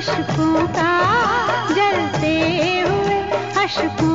अशकों का जलते हुए अशकों